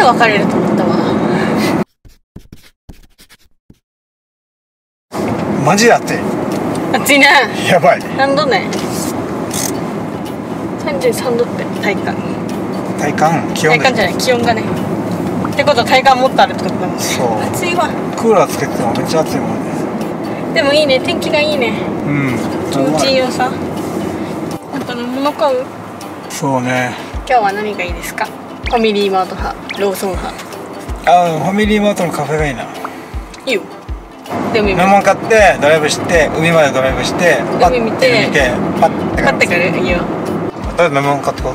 で別れると思ったわ。マジだって。暑いねやばい。何度ね33度って。体感。体感？気温で体感じゃない。気温がね。ってことは体感もっとあるってことだもんね。そう。暑いわ。クーラーつけててもめっちゃ暑いもんね。でもいいね。天気がいいね。うん。気持ちいいよさ。あとの物買う？そうね。今日は何がいいですか？ファミリーマート派ローソン派。あファミリーマートのカフェがいいな。いいよ。でも飲み今物買ってドライブして海までドライブしてパッ海見て海見てパッて買ってくるいいよ。とりあえず飲み物買ってこう。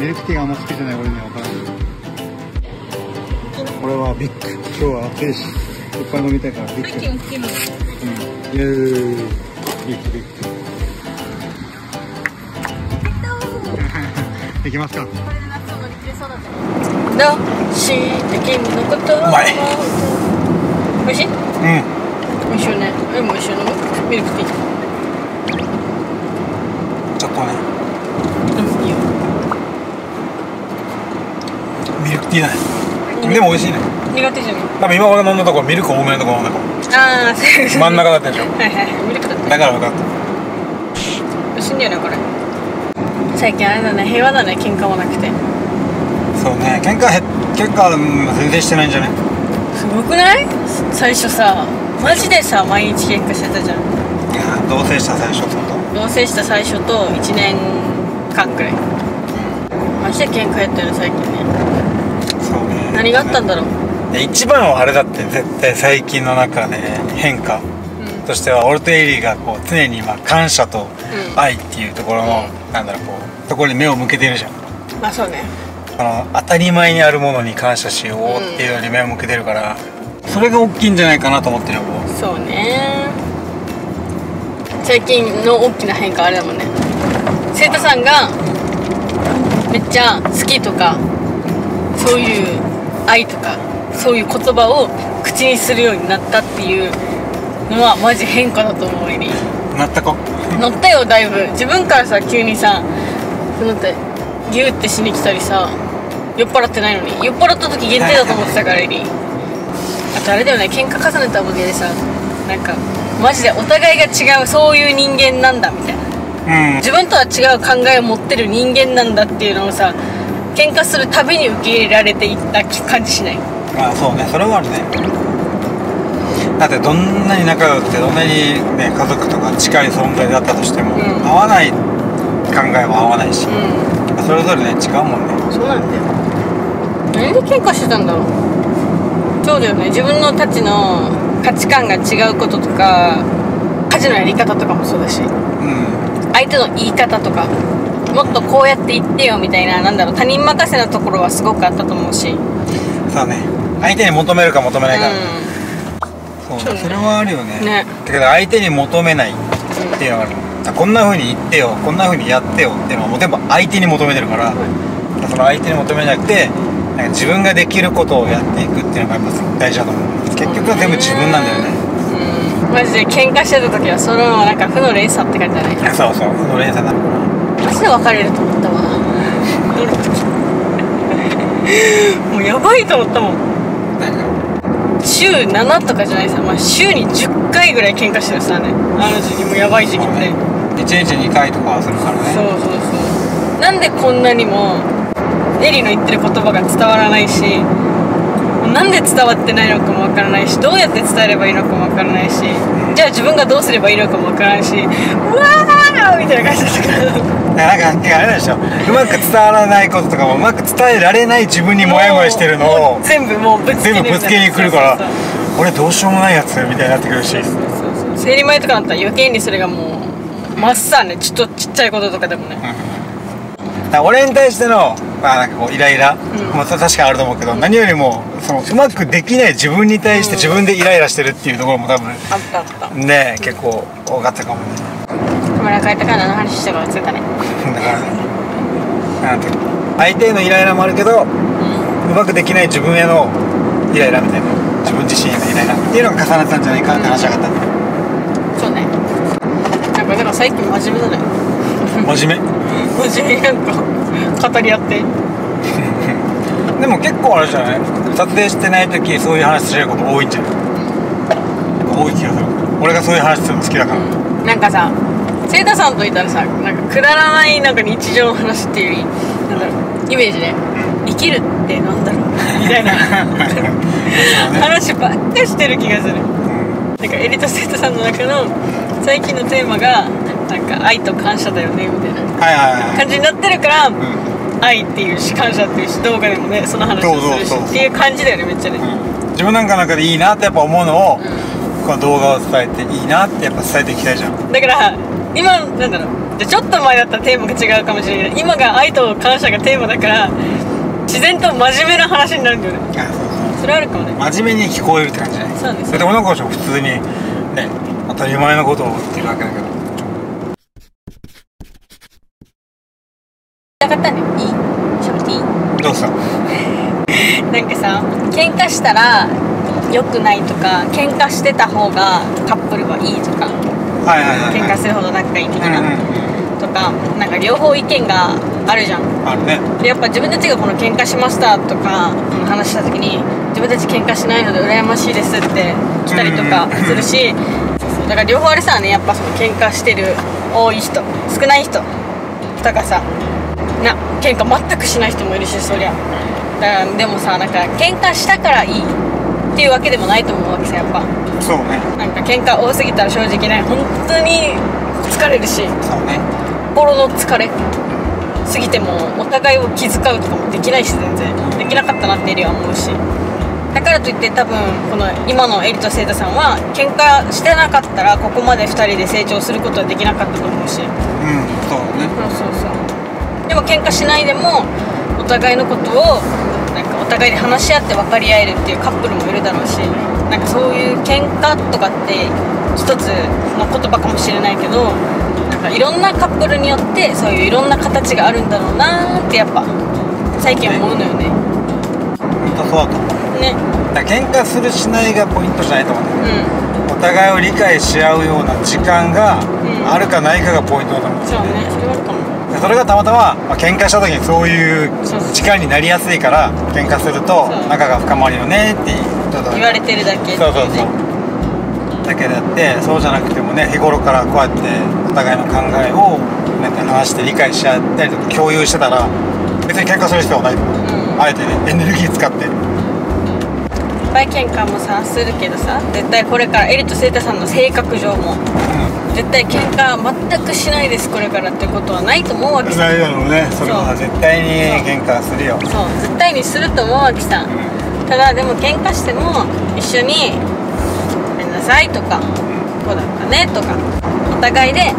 ミルクティーがあんま好きじゃない俺には分からないこれはビッグ。今日は暑いしいっぱい飲みたいからビッグ大きいのうん。イエーイビッグビッグ。できますか。どうして君のことうまいしい？うん。美味しいよね。えも美味しいの？ミルクティー。ちょっとね。うんいいよ。ミルクティーだねでも美味しいね。苦手じゃない。多分今俺飲んだとこミルク多めのとこ飲んだかもああそう真ん中だったでしょ。はいはいミルクだってだから分かった。美味しいんだよねこれ。最近あれだね平和だね喧嘩もなくて。そうね喧嘩へ喧嘩うん全然してないんじゃない？すごくない？最初さマジでさ毎日喧嘩してたじゃん。いや同棲した最初ってこと。同棲した最初と1年間くらい。マジで喧嘩やってる最近ね何があったんだろう？で一番はあれだって絶対最近の中で変化うん。としては俺とエリーがこう常にまあ感謝とうん。愛っていうところの、なんだろうこうところに目を向けてるじゃん。まあそうね。あの当たり前にあるものに感謝しようっていうのに目を向けてるから、それが大きいんじゃないかなと思ってるよ僕。そうね。最近の大きな変化あれだもんね。生徒さんがめっちゃ好きとかそういう愛とかそういう言葉を口にするようになったっていうのはマジ変化だと思うエリーなったか乗ったよだいぶ。自分からさ急にさだってギューってしに来たりさ酔っ払ってないのに。酔っ払った時限定だと思ってたからエリーあとあれだよね喧嘩重ねたおかげでさなんかマジでお互いが違うそういう人間なんだみたいな。うん。自分とは違う考えを持ってる人間なんだっていうのをさ喧嘩するたびに受け入れられていった感じしない？まあそうね。それはあるね。だってどんなに仲良くてどんなにね家族とか近い存在だったとしても、うん。合わない考えは合わないし、うん。それぞれね違うもんね。そうなんだよ何で喧嘩してたんだろう？そうだよね。自分のたちの価値観が違うこととか家事のやり方とかもそうだし。うん。相手の言い方とかもっとこうやって言ってよみたいななんだろう他人任せなところはすごくあったと思うし。そうね。相手に求めるか求めないか、うそうそうね。それはあるよね。ね。だけど相手に求めないっていうのがある。こんな風に言ってよこんな風にやってよっていうのはもう全部相手に求めてるから、その相手に求めなくてなんか自分ができることをやっていくっていうのがやっぱ大事だと思う。結局は全部自分なんだよね。ん。マジで喧嘩してた時はそのなんか負の連鎖って感じじゃないそうそう負の連鎖だマジで別れると思ったわ。もうやばいと思ったもん。週7とかじゃないさ、まあ、週に10回ぐらい喧嘩してるさねあの時期もやばい時期って、1日2回とかはするからそうねそうそう。なんでこんなにもエリの言ってる言葉が伝わらないしなんで伝わってないのかもわからないしどうやって伝えればいいのかもわからないしじゃあ自分がどうすればいいのかもわからないしうわーみたいな感じだったからなんかあれでしょ。うまく伝わらないこととかもうまく伝えられない自分にモヤモヤしてるのを全部もうぶつけ全部ぶつけに来るから俺どうしようもないやつみたいになってくるし。生理前とかだったら余計にそれがもうまっさねちょっとちっちゃいこととかでもね、だから俺に対しての、まあ、なんかこうイライラ、ん。もう確かにあると思うけど何よりもそのうまくできない自分に対して自分でイライラしてるっていうところも多分あったあった。ね結構多かったかもねカメラ変えたから何の話したか忘れたね。だからねなんて相手へのイライラもあるけどうまくできない自分へのイライラみたいな自分自身へのイライラっていうのが重なったんじゃないかって話し上がった。そうね。なんかだから最近真面目だね真面目？真面目になんか語り合って。でも結構あれじゃない？撮影してない時そういう話すること多いんじゃない？多い気がする。俺がそういう話するの好きだから。なんかさセイタさんといたらさなんかくだらないなんか日常の話っていうよりなんだろうイメージで生きるってなんだろう。みたいな。話ばっかしてる気がする。なんかエリとセイタさんの中の最近のテーマがなんか愛と感謝だよねみたいな。感じになってるから、うん。愛っていうし感謝っていうし動画でもねその話をするしっていう感じだよねめっちゃね、うん。自分なんかなんかでいいなってやっぱ思うのをこの動画を伝えていいなってやっぱ伝えていきたいじゃん。だから今なんだろう。じゃあちょっと前だったらテーマが違うかもしれないけど今が愛と感謝がテーマだから自然と真面目な話になるんだよね。あそうそう。それあるかもね。真面目に聞こえるって感じじゃない？そうです。で女の子たちも普通にね当たり前のことを言ってるわけだけどなかったね。いい？喋っていい？どうした？なんかさ喧嘩したら良くないとか喧嘩してた方がカップルはいいとかはいはいはい喧嘩するほど仲いい的な、うんうんうん。とかなんか両方意見があるじゃん。あるね。でやっぱ自分たちがこの喧嘩しましたとかうん話した時に自分たち喧嘩しないので羨ましいですって来たりとかするしそうだから両方あれさねやっぱその喧嘩してる多い人少ない人とかさな喧嘩全くしない人もいるしそりゃ。だからでもさなんか喧嘩したからいいっていうわけでもないと思うわけさやっぱ。そうね。なんか喧嘩多すぎたら正直ね本当に疲れるしそうね。心の疲れすぎてもお互いを気遣うとかもできないし全然。できなかったなってエリは思うし。だからといって多分この今のエリとセイタさんは喧嘩してなかったらここまで2人で成長することはできなかったと思うし。うんそうね。そうそうそう。でも喧嘩しないでもお互いのことを互いで話し合って分かり合えるっていうカップルもいるだろうしなんかそういう喧嘩とかって一つの言葉かもしれないけどなんかいろんなカップルによってそういういろんな形があるんだろうなーってやっぱ最近思うのよね。本当そうだと思うね。だ喧嘩するしないがポイントじゃないと思うんだようお互いを理解し合うような時間がん。あるかないかがポイントだと思うんんですよね。そうねそれはかも。でそれがたまたま、まあ、喧嘩した時にそういう時間になりやすいから喧嘩すると仲が深まるよねって言われてるだけそうそうそう。ねだけであってそうじゃなくてもね日頃からこうやってお互いの考えをなんか話して理解し合ったりとか共有してたら別に喧嘩する必要はない。と思ううん。あえてねエネルギー使って。いっぱい喧嘩もさするけどさ絶対これからエリとセイタさんの性格上も。う絶対喧嘩全くしないですこれからってことはないと思うわけないだろうね。それは絶対に喧嘩するよ。そう。絶対にすると思うわけさ。ただでも喧嘩しても一緒に「ごめんなさい」とか「こうだったね」とかお互いで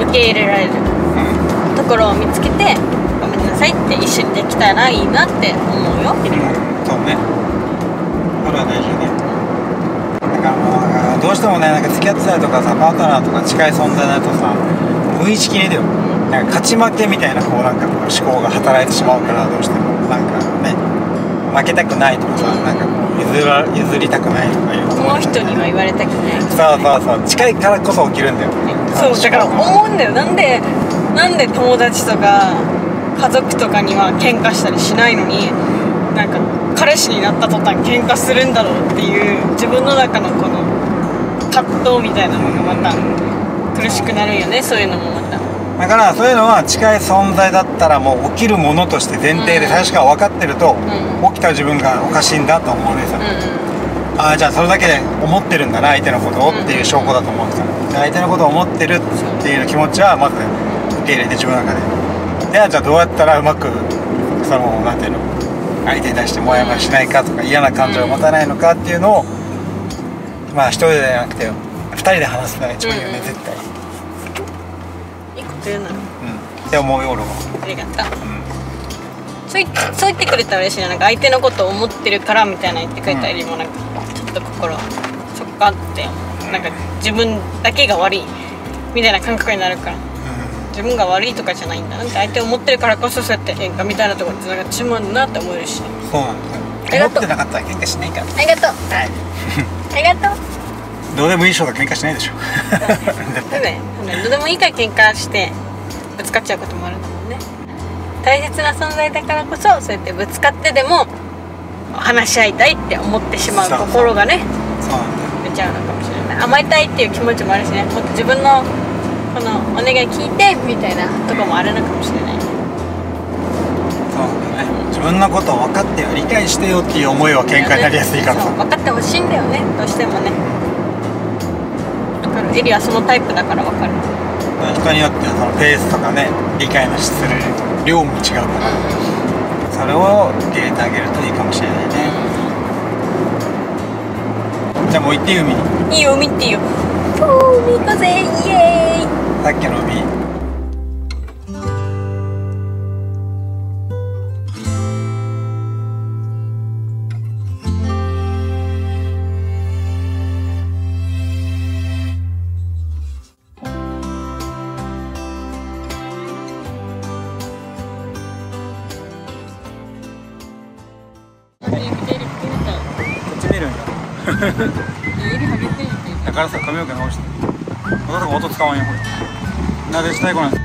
受け入れられるうん。ところを見つけて「ごめんなさい」って一緒にできたらいいなって思うよ。うん。そうね。それは大事ねだからもうどうしてもねなんか付き合ってたりとかさパートナーとか近い存在になるとさ無意識にだよ。なんか勝ち負けみたいなこうなんかこう思考が働いてしまうからどうしても。なんかね負けたくないとかさなんかこう譲ら譲りたくないとかいう。この人には言われたくない。そうそうそう。近いからこそ起きるんだよ。そうだから思うんだよ。なんでなんで友達とか家族とかには喧嘩したりしないのになんか彼氏になった途端喧嘩するんだろうっていう自分の中のこの葛藤みたいなのがまた苦しくなるよねそういうのもまた。だからそういうのは近い存在だったらもう起きるものとして前提で最初から分かってると、ん。起きた自分がおかしいんだと思うねさ、うんああじゃあそれだけで思ってるんだな相手のことをっていう証拠だと思うんですよ。で相手のことを思ってるっていう気持ちはまず受け入れて自分の中で。ではじゃあどうやったらうまくそのなんていうの相手に対してモヤモヤしないかとか嫌な感情を持たないのかっていうのをまあ一人でじゃなくて二人で話すのが一番いいよね、うん。絶対。いいこと言うな。らうん。って思うよ俺はありがとう。うん。そういそう言ってくれたら嬉しいな。なんか相手のことを思ってるからみたいな言ってくれたりもなんかちょっと心そっかってなんか自分だけが悪いみたいな感覚になるから自分が悪いとかじゃないんだ。なって相手を思ってるからこそそうやって喧嘩みたいなところにつながってしまうんだなって思えるし。そう。なんですよりがとう。持ってなかったら喧嘩しないから。ありがとう。はい。ありがとう。どうでもいい人が喧嘩しないでしょ。だねどうでもいいから喧嘩してぶつかっちゃうこともあるんだもんね。大切な存在だからこそそうやってぶつかってでも話し合いたいって思ってしまう心がねそうなんだよ。出ちゃうのかもしれない。甘えたいっていう気持ちもあるしね。もっと自分のお願い聞いてみたいなとこもあるのかもしれない。そうだよね。自分のことを分かってよ理解してよっていう思いは喧嘩になりやすいから。さそう分かってほしいんだよね。どうしてもね。分かる。エリはそのタイプだから分かる。人によってはそのペースとかね理解のする量も違うから。それを受け入れてあげるといいかもしれないね。じゃあもう行っていい海に？いいよ海っていいよふう海行こうぜ。イエーイさっきの海見るんだだからさ髪の毛直してお父さんが音使わんよなでしたいこなん